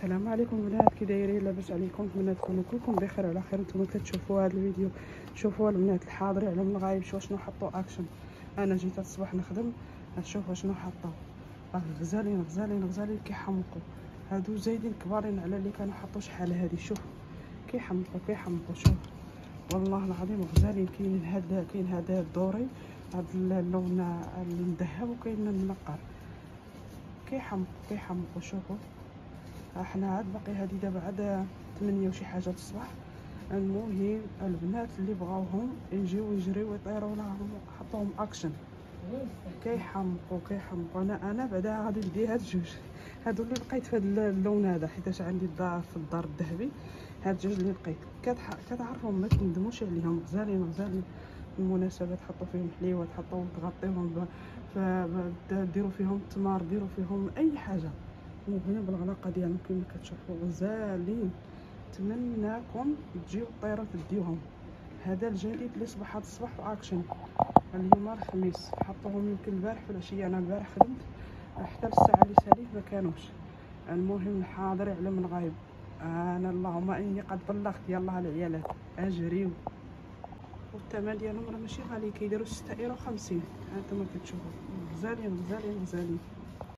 السلام عليكم. البنات كي دايرين لاباس عليكم نتمنى تكونوا كلكم بخير وعلى خير. نتوما كتشوفوا هذا الفيديو شوفوا البنات الحاضر يعلم الغايب شوفوا شنو حطوا اكشن أنا جيت الصباح نخدم شوفوا شنو حطوا. راه غزالين غزالين غزالين كيحمقوا. هادو زايدين كبارين على اللي كانوا حطوا شحال هادي. شوف كيحمقوا كيحمقوا. شوف. والله العظيم غزالين كاين هذا كاين هذا ال doré هذا اللون المذهب وكاين المنقر. كيحمقوا كيحمقوا. شوفوا. إحنا عاد باقي هادي دابا عاد 8 وشي حاجة الصباح. المهم البنات اللي بغاوهم يجيو يجريو يطيروا لهم حطوهم اكشن كيحمقوا كيحمقوا. أنا أنا بعدا غادي ندي هاد جوج. هادو اللي لقيت في هاد اللون هذا حيتاش عندي الدار في الدار الذهبي. هاد جوج اللي لقيت. كتعرفهم ما تندموش عليهم. غزالين غزالين. المناسبات تحطوا فيهم حليوه تحطوا تغطيهم ديروا فيهم التمار ديروا فيهم أي حاجة. وهنا بالغلاقة ديالهم. كما كتشوفوا غزالين. نتمنىكم تجيو طيروا تديوهم. هذا الجديد اللي صباح هذا الصباح في اكشن اليوم الخميس. حطوهم يمكن البارح في العشيه أنا البارح خدمت. حتى الساعة اللي ساليت ما كانوش. المهم الحاضر يعلم الغايب. أنا اللهم إني قد بلغت يلا العيالات. أجريو. والثمن ديالهم راه ماشي غالي. كيديروا 6 إيرو 50 هانتوما كتشوفوا. غزالين غزالين غزالين.